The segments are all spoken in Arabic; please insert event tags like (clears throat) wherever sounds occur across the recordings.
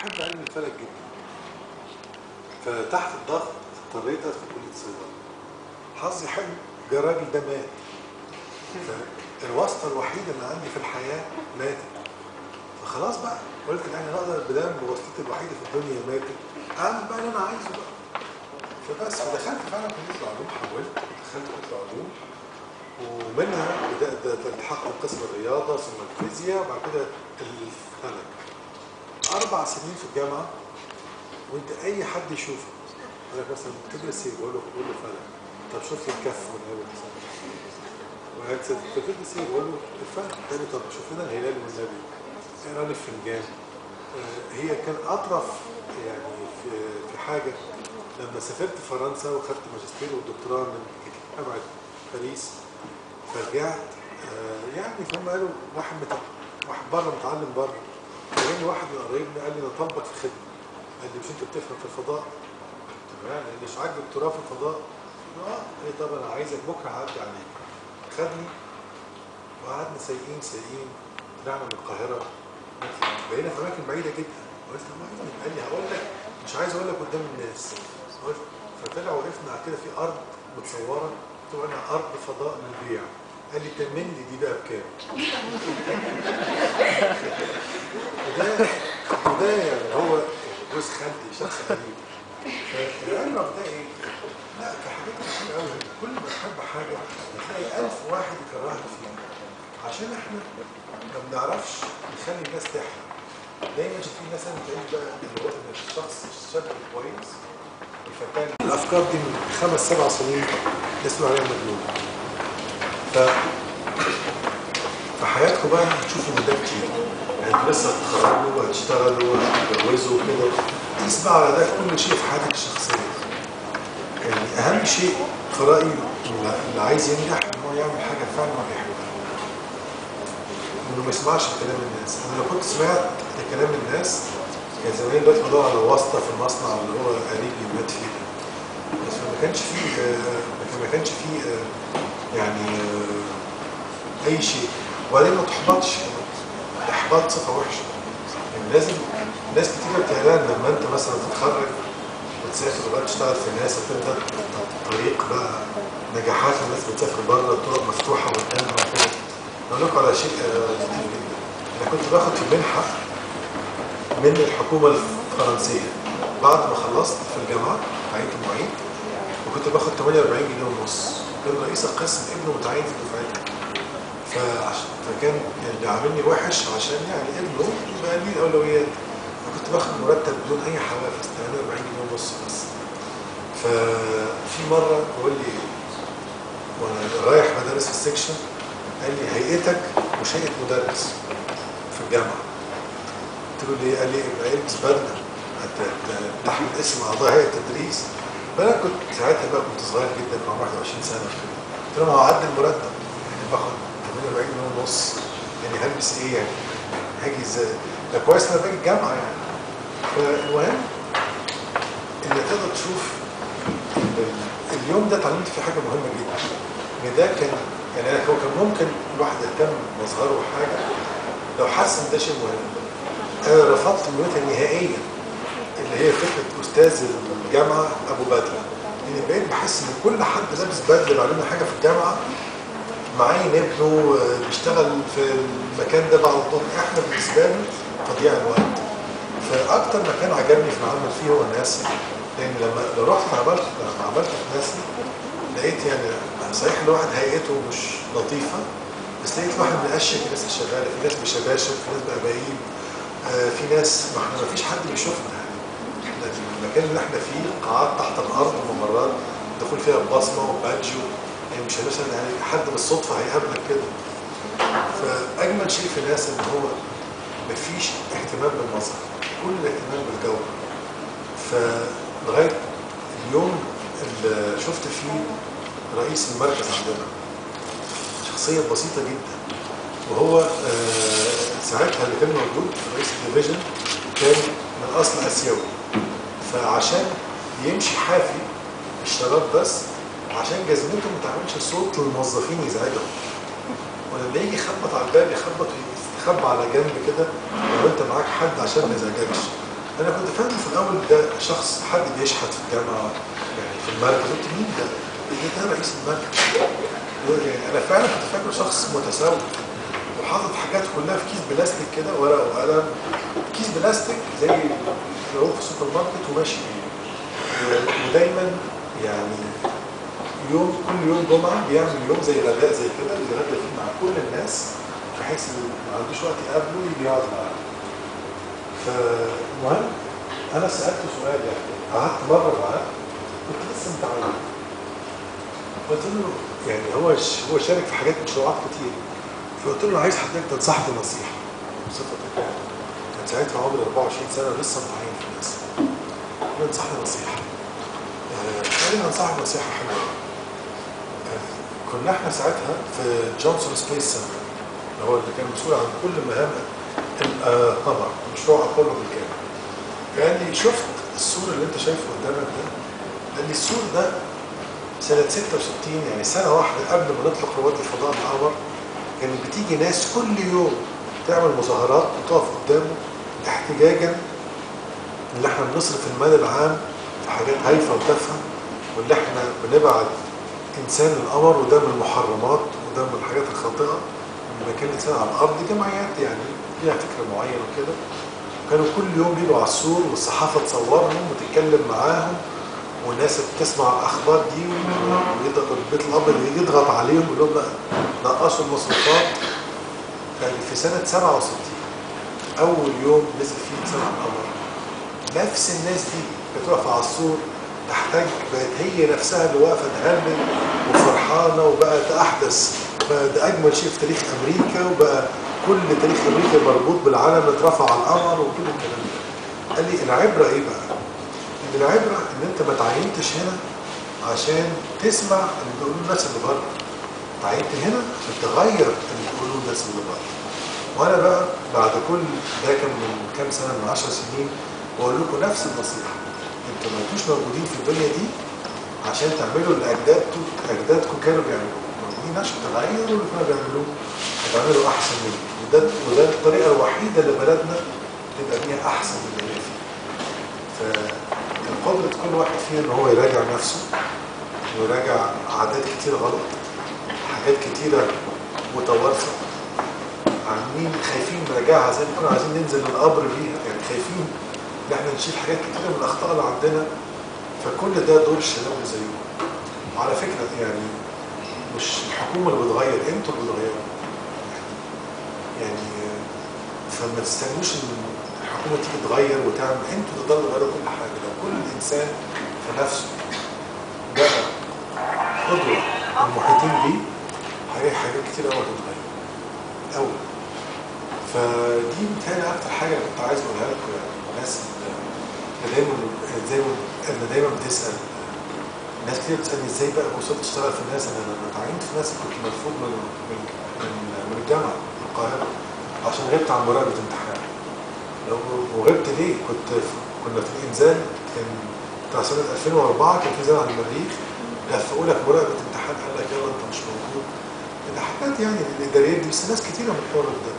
بحب علم الفلك جدا. فتحت الضغط اضطريت ادخل كليه الصيدله حظي حلو جه راجل ده مات. فالواسطة الوحيدة اللي عندي في الحياة ماتت. فخلاص بقى قلت يعني أنا أقدر بدل واسطتي الوحيدة في الدنيا ماتت. أعمل بقى اللي أنا عايزه بقى. فبس فدخلت فعلا كليه العلوم حولت دخلت كليه العلوم. ومنها بدأت التحق بقسم الرياضة ثم الفيزياء وبعد كده الفلك. أربع سنين في الجامعة وأنت أي حد يشوفك. يقول لك مثلا بتدرس إيه؟ بقول له بقول له فلك طب شوف لي الكف والنبي وهكذا بتدرس إيه؟ بقول له الفلك تاني طب شوف لنا الهلال والنبي. اقرا لي الفنجان آه، هي كان أطرف يعني في في حاجة لما سافرت فرنسا وخدت ماجستير ودكتوراه من جامعة باريس. فرجعت آه، يعني هم قالوا واحد مت... واحد بره متعلم بره. جاني واحد من قرايبنا قال لي أنا طالبك في خدمة. قال لي مش أنت بتفهم في الفضاء؟ قلت له يعني مش عاجبك دكتوراه في الفضاء؟ آه. قال لي طب أنا عايزك بكرة هعدي عليك. خدني وقعدنا سايقين سايقين طلعنا من القاهرة. بقينا في أماكن بعيدة جدا. قلت له قال لي هقول لك مش عايز أقول لك قدام الناس. قلت فطلع وقفنا كده في أرض متصورة. قلت أنا أرض فضاء للبيع قال لي تمن لي دي بقى بكام؟ وده وده يعني هو جوز خالتي شخص غريب. فالعلم ده إيه؟ لا في حاجات كتير قوي كل ما تحب حاجة هتلاقي ألف واحد يكرهك فيها. عشان إحنا ما بنعرفش نخلي الناس تحلم. دايما في ناس أنا بتعيش بقى إن الشخص الشاب الكويس الأفكار دي من خمس سبع سنين اسمه عليها مجنون ف في حياتكم بقى هتشوفوا من ده كتير. يعني لسه هتتخرجوا وهتشتغلوا وهتتجوزوا وكده. بقى على ده كل شيء في حياتك الشخصية. يعني أهم شيء في رأيي اللي عايز ينجح إن هو يعمل حاجة فعلا بيحبها. إنه ما يسمعش كلام الناس. أنا لو كنت سمعت لكلام الناس كان زمان دلوقتي بدور على واسطة في المصنع اللي هو قريبي مات فيه. بس ما كانش فيه آه، ما كانش فيه آه، يعني أي شيء. وبعدين ما تحبطش الاحباط صفه وحشة. يعني لازم ناس كتير بتعلن لما أنت مثلا تتخرج وتسافر وبقى تشتغل في ناس وتبدا طريق بقى نجاحات الناس بتسافر بره الطرق مفتوحة قدامها وكده أقول لكم على شيء لطيف جدا أنا كنت باخد في منحة من الحكومة الفرنسية. بعد ما خلصت في الجامعة عينت معيد وكنت باخد 48 جنيه ونص. كان رئيس القسم ابنه متعين في فعش- فكان يعني بيعاملني وحش عشان يعني ابنه يبقى ليه الاولويات فكنت باخد مرتب بدون أي حوافز 48 جنيه ونص بس. ففي مرة بيقول لي وأنا رايح بدرس في السكشن قال لي هيئتك مش هيئه مدرس في الجامعة. قلت له ليه؟ قال لي البس بدله تحمل اسم أعضاء هيئة التدريس. فانا كنت ساعتها بقى كنت صغير جدا كان 21 سنة قلت له ما هو عدى المرتب يعني باخد 48 جنيه ونص يعني هلبس إيه يعني؟ هاجي إزاي؟ ده كويس أنا باجي الجامعة يعني. فالمهم إن تقدر تشوف ال- اليوم ده اتعلمت فيه حاجة مهمة جدا. إن ده كان يعني هو كان ممكن الواحد يهتم بمظهره وحاجة. لو حس إن ده شيء مهم أنا رفضت الموتة نهائيا. اللي هي فكرة أستاذ الجامعة أبو بدله لأن بقيت بحس إن كل حد لابس بدله بيعلمنا حاجة في الجامعة معين ابنه آه، بيشتغل في المكان ده بعد الظهر إحنا بالنسبة لي تضييع الوقت. فأكتر مكان عجبني في العمل فيه هو الناس لأن لما رحت عملت لما عملت في ناسي لقيت يعني صحيح الواحد هيئته مش لطيفة بس لقيت واحد مقشف الناس اللي شغالة في ناس بشباشب في ناس بقبايب آه في ناس ما إحنا ما فيش حد بيشوفنا. المكان اللي إحنا فيه قاعات تحت الأرض وممرات دخول فيها ببصمه وبادجو يعني مش مثلا يعني حد بالصدفة هيقابلك كده. فأجمل شيء في الناس إن هو مفيش اهتمام بالمظهر كل الاهتمام بالجوهر فلغاية اليوم اللي شفت فيه رئيس المركز عندنا شخصية بسيطة جدا. وهو آه، ساعتها اللي كان موجود رئيس الديفيجن كان من أصل آسيوي. فعشان يمشي حافي الشراب بس عشان جزمته ما تعملش صوت للموظفين يزعجهم. ولما يجي يخبط على الباب يخبط ويستخبى على جنب كده لو انت معاك حد عشان ما يزعجكش. أنا كنت فاهم في الأول ده شخص حد بيشحت في الجامعة يعني في المركز. قلت مين ده؟ ده, ده؟ رئيس المركز. يعني أنا فعلا كنت فاكره شخص متسول وحاطط حاجات كلها في كيس بلاستيك كده ورق وقلم. كيس بلاستيك زي في السوبر ماركت وماشي ودايما يعني يوم كل يوم جمعة بيعمل يوم زي غداء زي كده بيتغدى فيه مع كل الناس بحيث إن ما عندوش وقت يقابله يجي يقعد معاه. فالمهم أنا سالته سؤال يعني قعدت مرة معاه كنت لسه متعود. قلت له يعني هو هو شارك في حاجات مشروعات كتير. فقلت له عايز حضرتك تنصحني نصيحه بصفتك يعني ساعتها عمري 24 سنة ولسه متعين في الناس. انصحني نصيحه آه، قال لي انصحك نصيحه حلوة. آه، كنا إحنا ساعتها في Johnson Space Center اللي هو اللي كان مسؤول عن كل مهام القمر مشروع أبولو بالكامل. فقال لي شفت السور اللي أنت شايفه قدامك ده؟ قال لي السور ده سنة 66 يعني سنة واحدة قبل ما نطلق رواد الفضاء القمر كانت بتيجي ناس كل يوم تعمل مظاهرات وتقف قدامه احتجاجا إن إحنا بنصرف المال العام في حاجات هايفة وتافهة واللي إحنا بنبعت إنسان للقمر وده من المحرمات وده من الحاجات الخاطئة لما كان الإنسان على الأرض جمعيات يعني ليها فكرة معينة وكده. كانوا كل يوم بيجوا على السور والصحافة تصورهم وتتكلم معاهم والناس بتسمع الأخبار دي ويضغط البيت الابيض يضغط عليهم ويقول لهم نقصوا المصروفات يعني في سنة 67 أول يوم نزل فيه انسان على القمر. نفس الناس دي واقفه على السور تحتاج بقت هي نفسها اللي واقفه تهلل وفرحانة وبقت أحدث. ده أجمل شيء في تاريخ أمريكا وبقى كل تاريخ أمريكا مربوط بالعلم اترفع على القمر وكل الكلام ده. قال لي العبرة إيه بقى؟ ان العبرة إن أنت ما تعينتش هنا عشان تسمع اللي بيقولوه الناس اللي بره. تعينت هنا عشان تغير اللي بيقولوه الناس اللي بره. وأنا بقى بعد كل ده كان من كام سنة من 10 سنين بقول لكم نفس النصيحة. أنتوا ما انتوش موجودين في الدنيا دي عشان تعملوا اللي اجدادكم اجدادكم كانوا بيعملوه. موجودين عشان تغيروا اللي كانوا بيعملوه. وتعملوا أحسن منه. وده وده الطريقة الوحيدة اللي بلدنا تبقى بيها أحسن من اللي هي فيها فالقدرة كل واحد فينا إن هو يراجع نفسه ويراجع عادات كتير غلط حاجات كتيرة متوارثة. عاملين خايفين نراجعها زي ما كنا عايزين ننزل القبر بيها يعني خايفين إن إحنا نشيل حاجات كتيرة من الأخطاء اللي عندنا. فكل ده دور الشباب زيهم. وعلى فكرة يعني مش الحكومة اللي بتغير أنتوا اللي بتغيروا. يعني فما تستنوش إن الحكومة تيجي تغير وتعمل. أنتوا تقدروا تغيروا كل حاجة. لو كل إنسان في نفسه بقى قدوة المحيطين بيه هيلاقي حاجات كتير قوي هتتغير. قوي فدي متهيألي أكتر حاجة كنت عايز أقولها لكم يعني الناس اللي دايما زي دايما بتسأل. ناس كتير بتسالني إزاي بقى وصلت اشتغل في الناس؟ أنا لما اتعينت في ناس كنت مرفوض من من من, من الجامعة من القاهرة عشان غبت عن مراقبة امتحان. وغبت ليه؟ كنت كنا في الانزال كان بتاع سنه 2004 كان في زمن على المريخ لفقوا لك مراقبة امتحان قال لك يلا أنت مش موجود. ده حاجات يعني الاداريات دي بس ناس كتيرة بتحاول ده.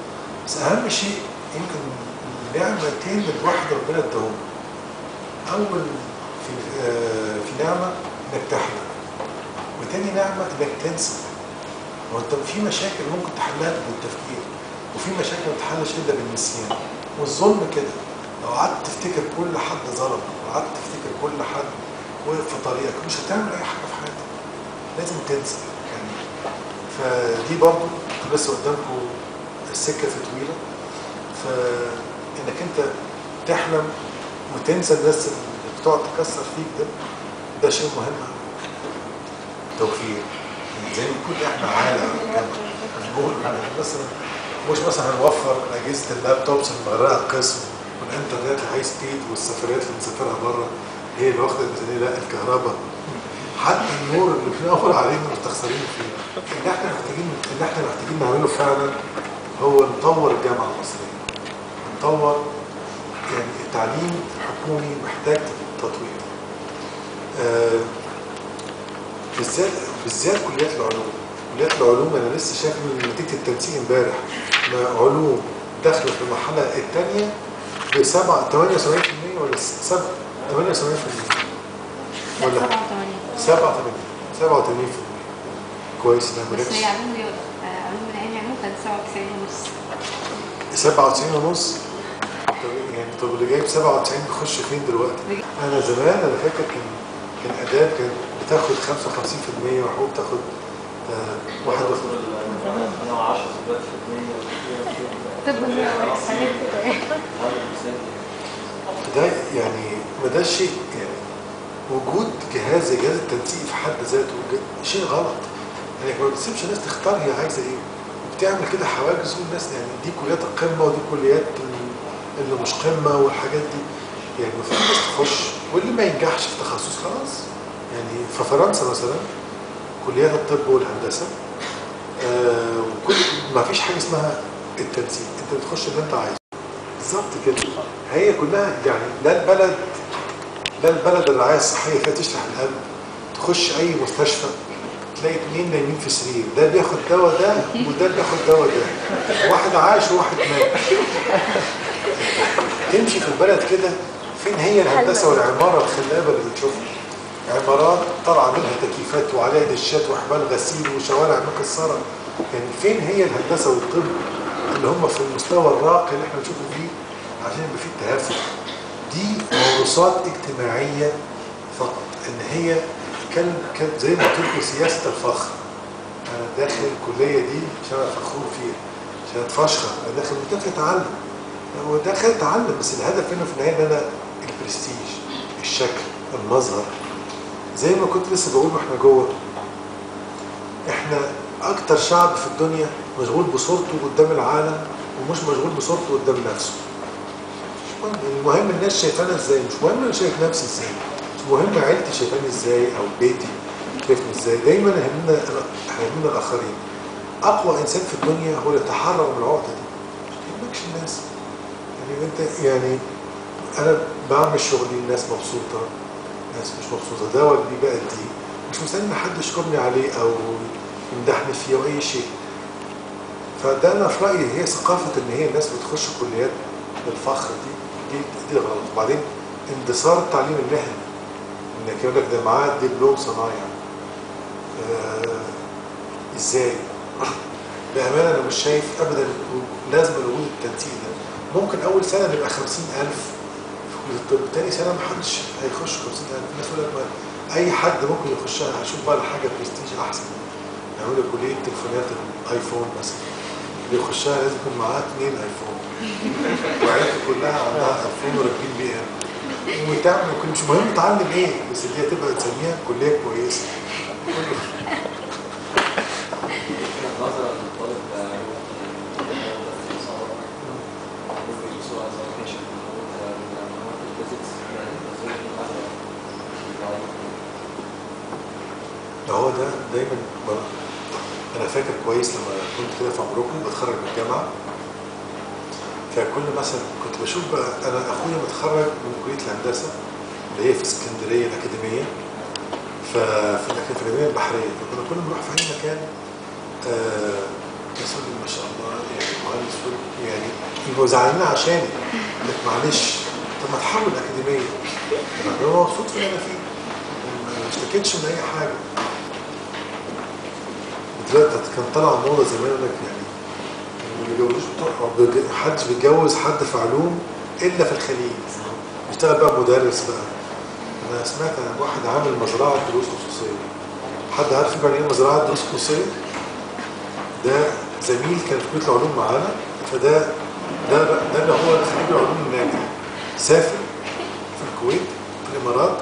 بس أهم شيء يمكن نعمتين من واحد ربنا اداهم أول في آه، في نعمة إنك تحلم. وتاني نعمة إنك تنسى. هو في مشاكل ممكن تحلها بالتفكير وفي مشاكل ما تحلش إلا بالنسيان. والظلم كده. لو قعدت تفتكر كل حد ظلم وقعدت تفتكر كل حد وقف في طريقك مش هتعمل أي حاجة في حياتك. لازم تنسى. يعني فدي برضه لسه قدامكم السكه في طويلة. فانك أنت تحلم وتنسى الناس اللي بتقعد تكسر فيك ده ده شيء مهم توفير زي ما نكون إحنا عالم هنقول مثلا مش مثلا هنوفر أجهزة ال laptops المغرقه القسم والإنترنت ال high speed والسفريات اللي بنسافرها بره هي اللي واخدة الميزانية لا الكهرباء. حتى النور اللي بنور عليه مستخسرين فيه اللي إحنا محتاجين اللي إحنا محتاجين نعمله فعلا هو نطور الجامعة المصرية. نطور يعني التعليم الحكومي محتاج تطوير. آه، بالذات بالذات كليات العلوم. كليات العلوم أنا لسه شايف من نتيجة التنسيق امبارح. ما علوم داخلة في المرحلة الثانية ب 78% ولا 7 78% لا ولا 87 87 87% كويس إنها بس هي مركز علوم رياضة آه، علوم من علم علوم كانت 97 ونص 97 ونص. طب يعني طب اللي جايب 97 بيخش فين دلوقتي؟ أنا زمان أنا فاكر كان كان آداب كان بتاخد 55% وحقوق بتاخد آه، واحد وخ- أنا 10 دلوقتي في 200 طب هي حاجات كده ده يعني ما ده شيء يعني وجود جهاز زي جهاز التنسيق في حد ذاته شيء غلط. يعني ما بتسيبش الناس تختار هي عايزة إيه. وبتعمل كده حواجز والناس يعني دي كليات القمة ودي كليات ال- اللي مش قمة والحاجات دي. يعني المفروض الناس تخش واللي ما ينجحش في تخصص خلاص. يعني في فرنسا مثلا كليات الطب والهندسة آه وكل ما فيش حاجة اسمها التنسيق. انت بتخش اللي انت عايزه. بالظبط كده. هي كلها يعني لا البلد لا البلد الرعاية الصحية فيها تشرح القلب. تخش أي مستشفى تلاقي اتنين نايمين في سرير. ده بياخد دواء ده وده بياخد دواء ده. واحد عايش وواحد مات. تمشي في البلد كده فين هي الهندسة والعمارة الخلابه اللي بتشوفها عمارات طالعة منها تكييفات وعليها دشات وحبال غسيل وشوارع مكسرة. يعني فين هي الهندسة والطب اللي هم في المستوى الراقي اللي إحنا بنشوفه فيه عشان يبقى فيه التهافت؟ دي موروثات اجتماعية فقط إن هي كان كان زي ما قلت لكم سياسة الفخر. أنا داخل الكلية دي عشان فخور فيها. عشان اتفشخر أنا داخل داخل اتعلم هو داخل اتعلم بس الهدف هنا في النهاية إن أنا البرستيج الشكل المظهر. زي ما كنت لسه بقول وإحنا جوه. إحنا أكتر شعب في الدنيا مشغول بصورته قدام العالم ومش مشغول بصورته قدام نفسه. المهم الناس شايفانا إزاي؟ مش مهم أنا شايف نفسي إزاي. مهم عيلتي شايفاني إزاي أو بيتي شايفني إزاي؟ دايما يهمنا يهمنا الآخرين. أقوى إنسان في الدنيا هو اللي يتحرر من العقدة دي. ما يهمكش الناس يعني انت يعني أنا بعمل شغلي الناس مبسوطة ناس مش مبسوطة. ده واجبي بقى دي. مش مستني حد يشكرني عليه أو يمدحني فيه أو أي شيء. فده أنا في رأيي هي ثقافة إن هي الناس بتخش كليات الفخر دي. دي دي غلط. وبعدين اندثار التعليم المهني إنك يقول لك ده معاه دبلوم صنايع. آه إزاي؟ (clears throat) بامانه أنا مش شايف ابدا لازم وجود التنسيق ده. ممكن أول سنة نبقى 50000 في الطب تاني سنة ما حدش هيخش 50000 الناس يقول لك أي حد ممكن يخشها هشوف بقى حاجة برستيج أحسن. يعملوا كلية تليفونات الآيفون مثلا. اللي يخشها لازم يكون معاه اثنين آيفون. (laughs) وعيلته كلها عندها آيفون وراكبين بي ام وتعمل مش مهم تتعلم إيه بس اللي هي تبقى تسميها كلية كويسة. ده هو ده دايما أنا فاكر كويس لما كنت كده في أمريكا بتخرج من الجامعة. فكل مثلا كنت بشوف بقى أنا أخويا متخرج من كلية الهندسة اللي هي في اسكندرية الأكاديمية. ففي الأكاديمية البحرية. فكنا كل ما نروح في أي مكان آه ما شاء الله يعني مهندس يعني يبقوا زعلانين عشاني. لك معلش طب ما تحول الأكاديمية. أنا مبسوط في اللي أنا فيه. ما اشتكيتش من أي حاجة. دلوقتي كان طالع موضة زمان لك يعني بيتجوزوش محدش بيتجوز حد في علوم إلا في الخليج. بيشتغل بقى مدرس بقى. أنا سمعت عن واحد عامل مزرعة دروس خصوصية. حد عارف يعني إيه مزرعة دروس خصوصية؟ ده زميل كان في كلية العلوم معانا فده ده ده اللي هو خريج العلوم الناجح سافر في الكويت في الإمارات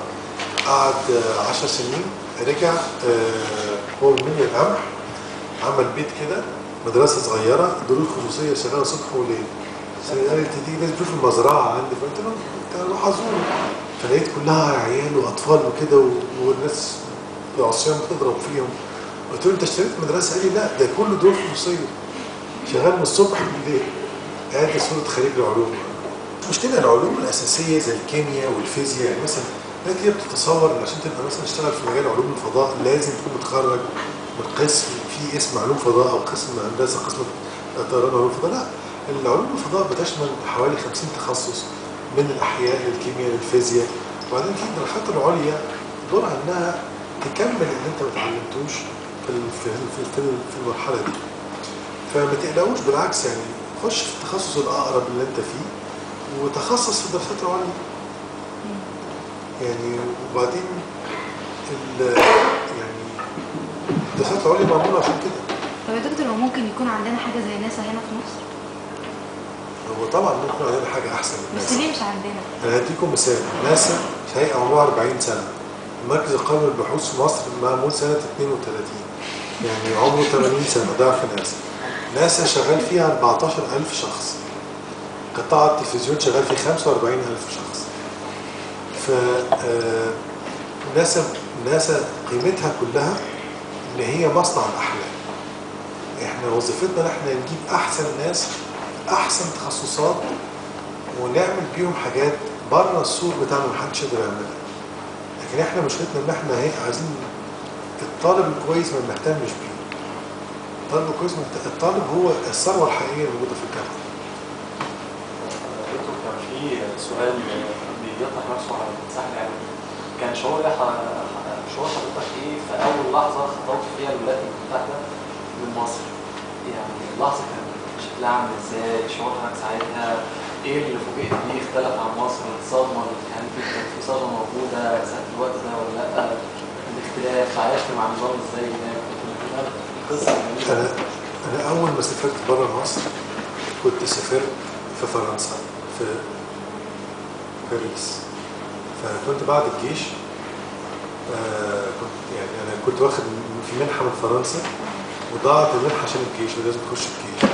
قعد آه، عشر سنين رجع آه، هو من القمح عمل بيت كده. مدرسة صغيرة دروس خصوصية شغالة صبح وليل. قال لي تيجي لازم تشوف المزرعة عندي. فقلت له أنت روح ازور فلقيت كلها عيال وأطفال وكده والناس العصيان بتضرب فيهم. قلت له أنت اشتريت مدرسة؟ قال لي لا ده كله دروس خصوصية. شغال من الصبح بالليل ادي صورة خريج العلوم. مشكلة العلوم الأساسية زي الكيمياء والفيزياء يعني مثلا ناس كده بتتصور إن عشان تبقى مثلا تشتغل في مجال علوم الفضاء لازم تكون متخرج من قسم في اسم علوم فضاء أو قسم هندسة قسم طيران علوم فضاء لا. العلوم الفضاء بتشمل حوالي 50 تخصص من الأحياء للكيمياء للفيزياء وبعدين في الدراسات العليا دورها إنها تكمل اللي أنت ما اتعلمتوش في في في المرحلة دي. فما تقلقوش بالعكس يعني خش في التخصص الأقرب اللي أنت فيه وتخصص في الدراسات العليا يعني وبعدين العليا معموله عشان كده. طب يا دكتور هو ممكن يكون عندنا حاجة زي ناسا هنا في مصر؟ هو طبعا ممكن عندنا حاجة أحسن من بس ليه مش عندنا؟ أنا هديكم مثال. ناسا هيئه عمرها 40 سنة. المركز القومي للبحوث في مصر معمول سنة 32 يعني عمره 80 سنة. ضعف ناسا. ناسا شغال فيها 14000 شخص. قطاع التلفزيون شغال فيه 45000 شخص. ف آه، ناسا ناسا قيمتها كلها ان هي مصنع الأحلام. إحنا وظيفتنا إن إحنا نجيب أحسن ناس أحسن تخصصات ونعمل بيهم حاجات بره السوق بتاعنا محدش يقدر يعملها. لكن إحنا مشكلتنا إن إحنا هي عايزين الطالب الكويس ما بنهتمش بيه. الطالب الكويس مهت- الطالب هو الثروة الحقيقية الموجوده في الجامعة دكتور كان في سؤال بيطرح نفسه على المساحه العلميه كان ح- شعور حضرتك إيه في اول لحظة خطوت فيها الولايات المتحدة من مصر؟ يعني اللحظة كان شكلها عامل إزاي؟ شعور حضرتك ساعتها إيه اللي فوجئت بيه اختلف عن مصر؟ الصدمه اللي كان في في صدمه موجودة ساعة الوقت ده ولا لأ؟ الاختلاف عرفت مع النظام إزاي هناك؟ جميلة أنا أول ما سافرت بره مصر كنت سافرت في فرنسا في باريس فكنت بعد الجيش كنت يعني أنا كنت واخد في منحة من فرنسا وضاعت المنحة عشان الجيش ولازم تخش الجيش.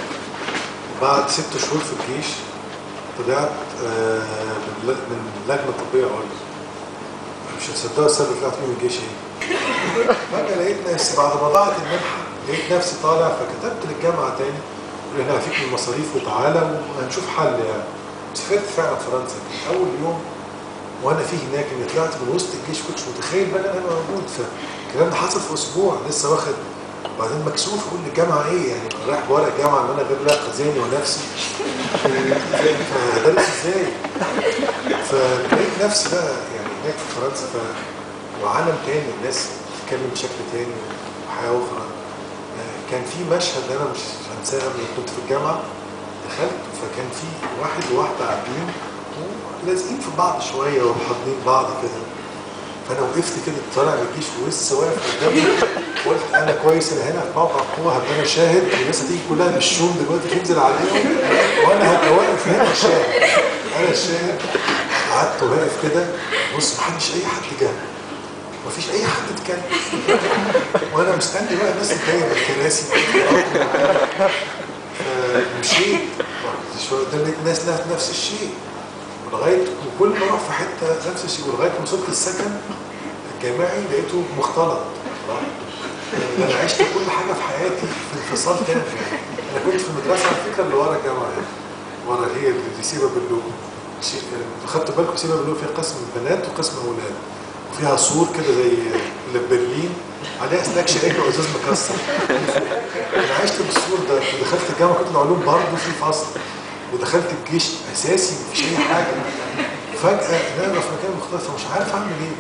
وبعد ست شهور في الجيش طلعت آه من لجنة طبية عليا مش هتصدقوا السبب اللي طلعت من الجيش إيه؟ فجأة لقيت نفسي بعد ما ضاعت المنحة لقيت نفسي طالع فكتبت للجامعة تاني. قلت لها هفيك من المصاريف وتعالى وهنشوف حل يعني. سافرت فعلا فرنسا. كان أول يوم وأنا فيه هناك إني طلعت من وسط الجيش كنتش متخيل بقى أنا موجود. فالكلام ده حصل في أسبوع لسه واخد وبعدين مكسوف أقول للجامعة إيه؟ يعني رايح بورق الجامعة إن أنا غير لاقي ذهني ونفسي فهدرس إزاي؟ فلقيت نفسي بقى يعني هناك في فرنسا ف... وعالم تاني الناس بتتكلم بشكل تاني وحياة أخرى. آه، كان في مشهد أنا مش هنساه قبل ما كنت في الجامعة دخلت فكان في واحد وواحدة قاعدين ولازقين في بعض شوية وحاضنين بعض كده. فأنا وقفت كده طالع من الجيش ولسه واقف قدامي. قلت أنا كويس أنا هنا في موقع قوة هبقى أنا شاهد. والناس هتيجي كلها بالشوم دلوقتي تنزل عليهم. وأنا هبقى واقف هنا شاهد. أنا الشاهد قعدت واقف كده. بص محدش أي حد جه. مفيش أي حد اتكلم. وأنا مستني بقى الناس جاية من الكراسي. فمشيت. رحت شوية ده لقيت ناس لها نفس الشيء. ولغايه وكل ما أروح في حتة نفس الشيء ولغايه ما وصلت السكن الجامعي لقيته مختلط. يعني أنا عشت كل حاجة في حياتي في انفصال تام أنا كنت في المدرسة على فكرة اللي ورا الجامعة يعني. ورا هي اللي سيبة باللوم. خدتوا بالكم؟ سيبة باللوم فيها قسم بنات وقسم أولاد. وفيها سور كده زي اللي برلين عليها اسلاك شائكه وازاز مكسر. أنا عشت بالسور ده. ودخلت الجامعة كنت العلوم برضه في فصل ودخلت الجيش أساسي مفيش أي حاجة. فجأة أنا في مكان مختلف فمش عارف أعمل إيه.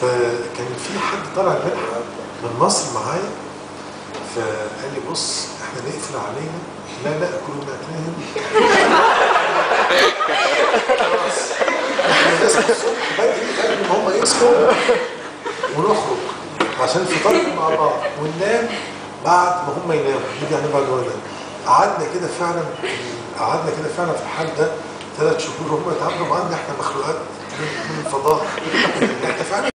فكان في حد طالع المنحه من مصر معايا. فقال لي بص إحنا نقفل علينا. لا ناكل من اكلهم إحنا لازم الصبح بدري قبل ما هم يصحوا ونخرج عشان الفطار مع بعض. وننام بعد ما هم يناموا. نيجي إحنا بعد ما قعدنا كده فعلا قعدنا كده فعلا في الحال ده ثلاث شهور هم يتعاملوا معانا إحنا مخلوقات من الفضاء. (laughs) إحنا فعلا